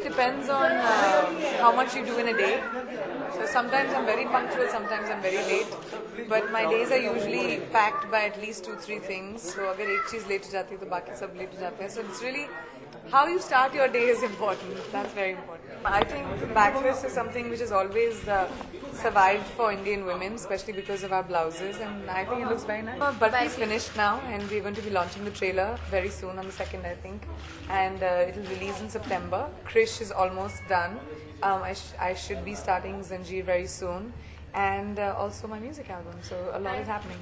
depends on uh, how much you do in a day. So sometimes I'm very punctual, sometimes I'm very late. But my days are usually packed by at least two, three things. So अगर एक चीज late हो जाती है तो बाकी सब late हो जाते हैं. So it's really how you start your day is important. That's very important. I think backless is something which has always uh, survived for Indian women, especially because of our blouses, and I think it looks very nice. But it's finished now, and we're going to be launching the trailer very soon on the second, I think, and uh, it will release in September. Krrish is almost done. Um, I, sh- I should be starting Zanjeer very soon, and uh, also my music album. So a lot is happening.